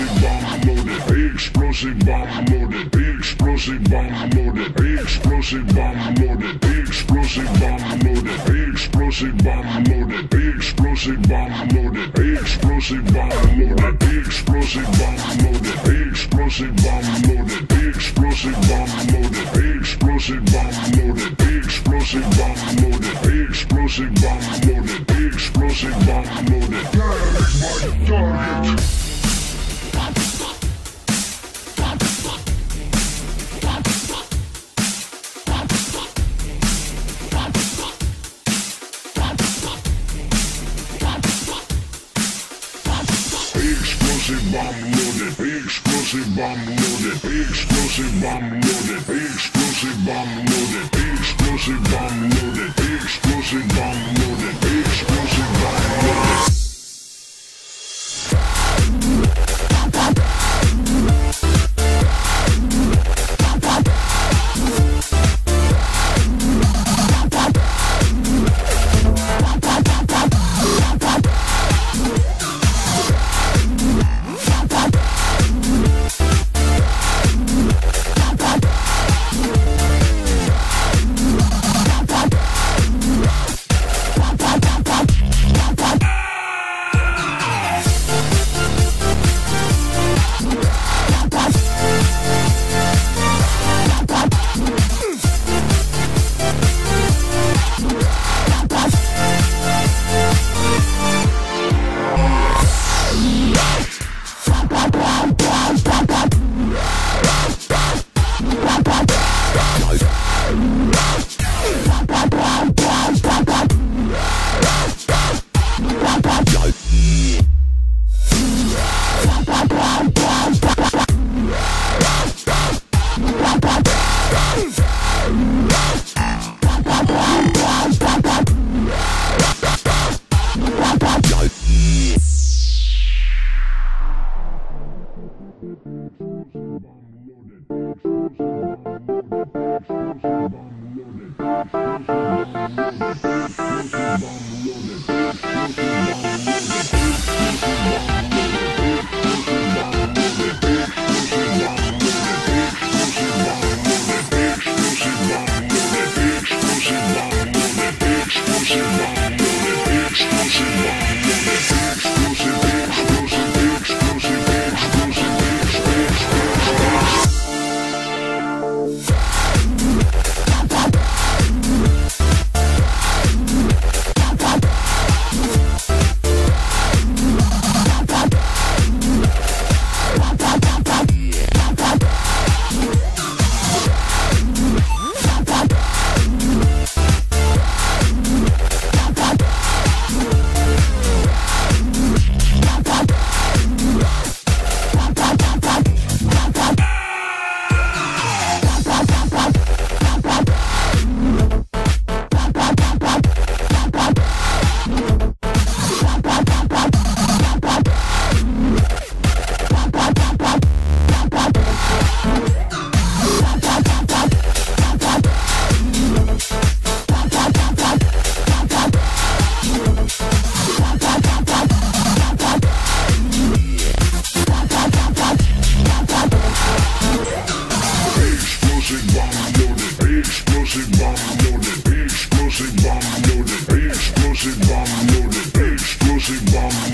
explosive bomb loaded, explosive bomb loaded, explosive bomb loaded, explosive bomb loaded, explosive bomb loaded, explosive bomb loaded, explosive bomb loaded, explosive bomb loaded, explosive bomb loaded, explosive bomb loaded, explosive bomb loaded, explosive bomb loaded, explosive bomb loaded, explosive bomb loaded, explosive bomb loaded. Is my target. Explosive bomb loaded, explosive bomb loaded, explosive bomb loaded, explosive bomb loaded, explosive Sexy mama.